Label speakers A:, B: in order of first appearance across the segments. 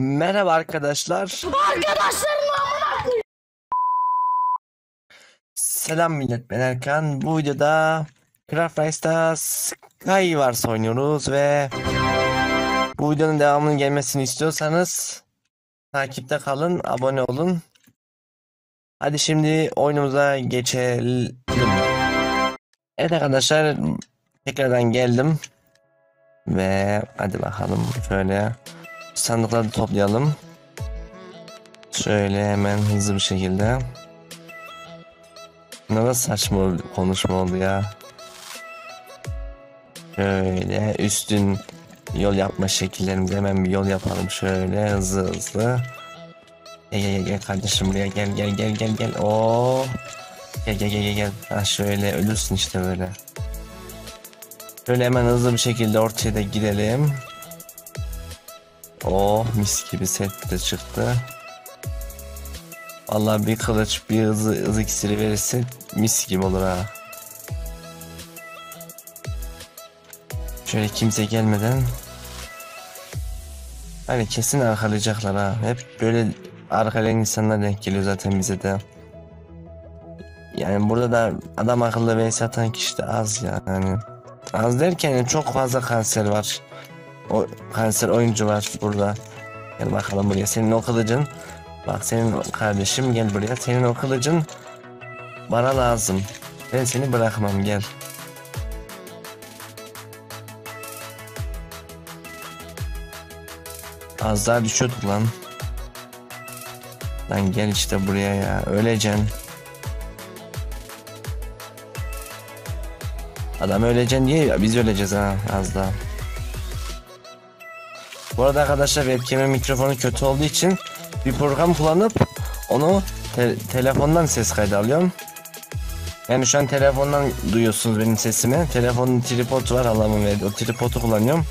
A: Merhaba arkadaşlar.
B: Arkadaşlarım
A: Selam millet ben Erkan. Bu videoda Craft Rice'da Skywars oynuyoruz ve bu videonun devamının gelmesini istiyorsanız takipte kalın, abone olun. Hadi şimdi oyunumuza geçelim. Evet arkadaşlar tekrardan geldim. Ve hadi bakalım şöyle sandıkları toplayalım. Şöyle hemen hızlı bir şekilde. Ne da saçma konuşma oldu ya. Şöyle üstün yol yapma şekillerimizi hemen bir yol yapalım şöyle hızlı hızlı. Gel gel gel kardeşim buraya gel gel gel gel gel. Oo. Gel gel gel gel gel. Ha şöyle ölürsün işte böyle. Şöyle hemen hızlı bir şekilde ortaya da gidelim. Oh mis gibi set de çıktı. Vallahi bir kılıç bir hızı hızı iksiri verirse mis gibi olur ha. Şöyle kimse gelmeden Hani kesin arkalayacaklar ha. Hep böyle arkalayan insanlar denk geliyor zaten bize de. Yani burada da adam akıllı vs atan kişi de az ya. Yani az derken çok fazla kanser var. O kanser oyuncu var burada. Gel bakalım buraya. Senin o kılıcın. Bak senin kardeşim gel buraya. Senin o kılıcın bana lazım. Ben seni bırakmam gel. Az daha düşüyorduk lan. Lan gel işte buraya ya. Öleceksin. Adam öleceksin diye ya, biz öleceğiz ha az daha. Bu arada arkadaşlar webcam'in mikrofonu kötü olduğu için bir program kullanıp onu te- telefondan ses kaydı alıyorum. Yani şu an telefondan duyuyorsunuz benim sesimi. Telefonun tripodu var Allah'ımın verdiği. O tripodu kullanıyorum.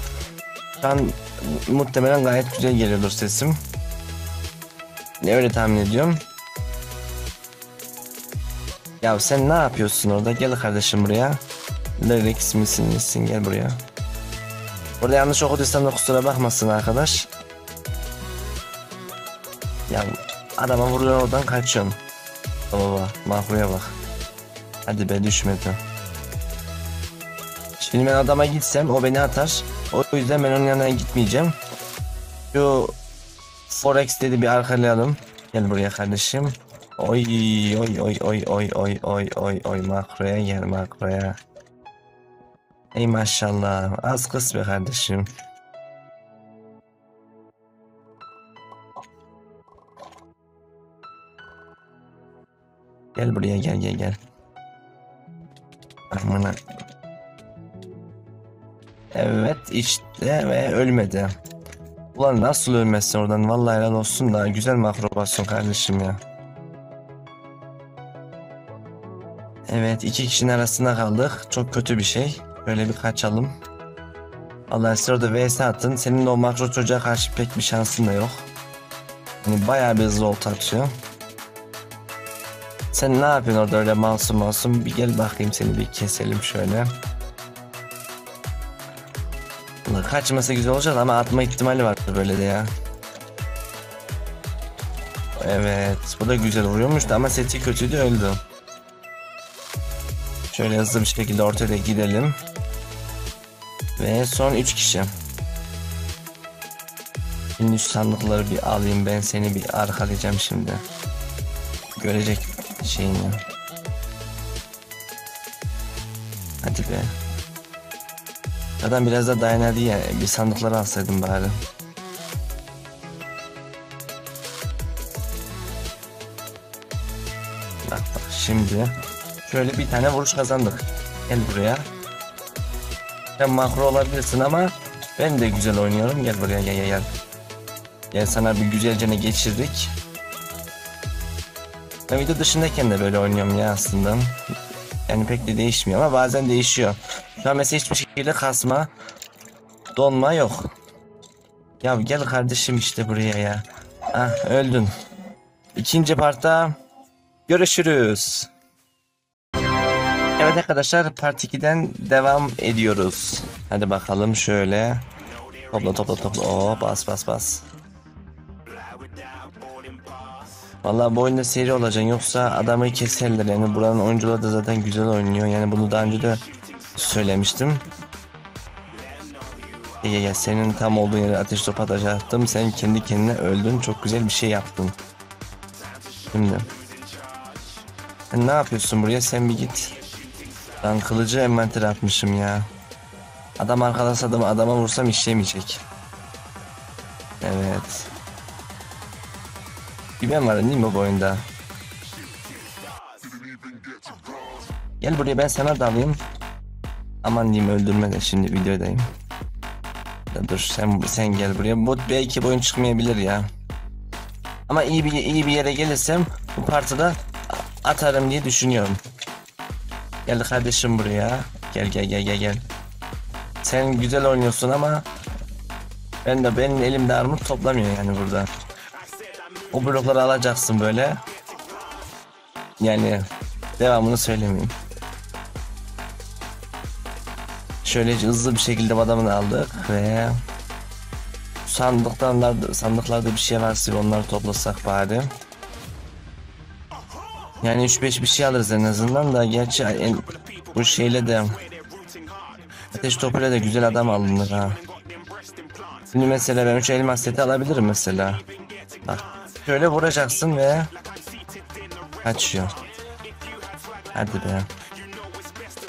A: Şu an muhtemelen gayet güzel geliyordur sesim. Ne öyle tahmin ediyorum. Ya sen ne yapıyorsun orada? Gel kardeşim buraya. Lyrics misin misin gel buraya. Burada yanlış okuduysam da kusura bakmasın arkadaş. Ya adama vuruyor oradan kaçıyorsun. Baba mahvuya bak. Hadi be düşmedi. Şimdi ben adama gitsem o beni atar. O yüzden ben onun yanına gitmeyeceğim. Şu Forex dedi bir arkalayalım. Gel buraya kardeşim. Oy oy oy oy oy oy oy oy oy makroya gel makroya. Ey maşallah az kız be kardeşim. Gel buraya gel gel gel. Amına. Evet işte ve ölmedi. Ulan nasıl ölmezsin oradan vallahi helal olsun da güzel makrobasyon kardeşim ya. Evet iki kişinin arasında kaldık. Çok kötü bir şey. Böyle bir kaçalım. Allah size orada vs atın. Senin de o makro çocuğa karşı pek bir şansın da yok. Yani bayağı bir hızlı olta. Sen ne yapıyorsun orada öyle masum masum? Bir gel bakayım seni bir keselim şöyle. Ulan kaçması güzel olacak ama atma ihtimali var böyle de ya. Evet bu da güzel vuruyormuş da ama seti kötüydü öldü. Şöyle hızlı bir şekilde ortaya gidelim. Ve son 3 kişi. Şimdi şu sandıkları bir alayım ben seni bir arkalayacağım şimdi. Görecek şeyini. Hadi be. Adam biraz da dayanırdı ya bir sandıkları alsaydım bari. Bak bak şimdi şöyle bir tane vuruş kazandık. Gel buraya. Sen makro olabilirsin ama ben de güzel oynuyorum. Gel buraya gel gel gel. Gel sana bir güzelce ne geçirdik. Ben video dışındayken de böyle oynuyorum ya aslında. Yani pek de değişmiyor ama bazen değişiyor. Şu an mesela hiçbir şekilde kasma, donma yok. Ya gel kardeşim işte buraya ya. Ah öldün. İkinci partta görüşürüz. Evet arkadaşlar part 2'den devam ediyoruz. Hadi bakalım şöyle. Topla topla topla. Oo bas bas bas. Vallahi bu oyunda seri olacaksın yoksa adamı keserler yani buranın oyuncuları da zaten güzel oynuyor yani bunu daha önce de söylemiştim. Ya, ya, senin tam olduğun yere ateş topu atacaktım sen kendi kendine öldün çok güzel bir şey yaptın. Şimdi. Ne yapıyorsun buraya sen bir git. Ben kılıcı envantere atmışım ya. Adam arkadaş adamı adama vursam işlemeyecek. Evet. Ben varım değil mi bu oyunda? Gel buraya ben sana dalayım. Aman diyeyim öldürme de şimdi videodayım. Ya dur sen sen gel buraya. Bot belki bu oyun çıkmayabilir ya. Ama iyi bir iyi bir yere gelirsem bu partide atarım diye düşünüyorum. Gel kardeşim buraya. Gel gel gel gel gel. Sen güzel oynuyorsun ama ben de benim elimde armut toplamıyor yani burada. O blokları alacaksın böyle. Yani devamını söylemeyeyim. Şöyle hızlı bir şekilde adamını aldık ve sandıktan sandıklarda bir şey varsa onları toplasak bari. Yani 3-5 bir şey alırız en azından da gerçi en, bu şeyle de ateş topuyla da güzel adam alınır ha. Şimdi mesela ben 3 elmas seti alabilirim mesela. Bak şöyle vuracaksın ve kaçıyor. Hadi be.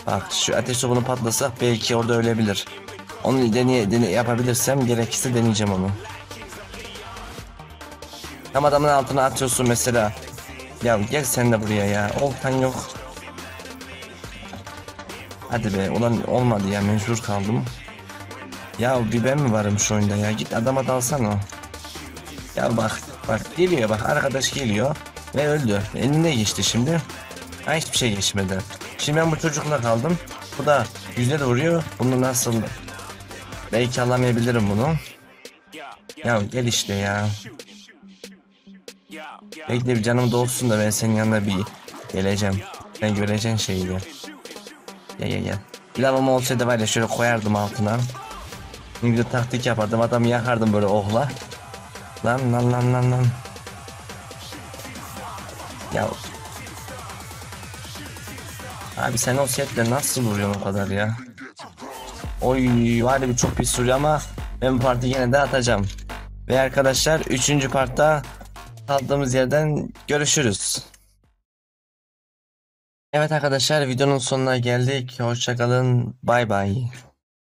A: Bak şu ateş topunu patlasak belki orada ölebilir. Onu deneye, deney yapabilirsem gerekirse deneyeceğim onu. Tam adamın altına atıyorsun mesela. Ya gel sen de buraya ya. Oltan yok. Hadi be ulan olmadı ya mecbur kaldım. Ya bir ben mi varım şu oyunda ya git adama dalsana. Ya bak bak geliyor bak arkadaş geliyor ve öldü. Elinde geçti şimdi. Ha hiçbir şey geçmedi. Şimdi ben bu çocukla kaldım. Bu da güzel vuruyor. Bunu nasıl belki alamayabilirim bunu. Ya gel işte ya. Bekle bir canım dolsun da ben senin yanına bir geleceğim. Ben göreceğin şeyi. Gel gel gel. Pilavım olsaydı var ya şöyle koyardım altına. Bir taktik yapardım adamı yakardım böyle ohla. Lan lan lan lan lan. Ya. Abi sen o setle nasıl vuruyorsun o kadar ya? Oy var ya bir çok pis vuruyor ama ben bu parti yine de atacağım. Ve arkadaşlar 3. partta kaldığımız yerden görüşürüz. Evet arkadaşlar videonun sonuna geldik. Hoşçakalın. Bay bay.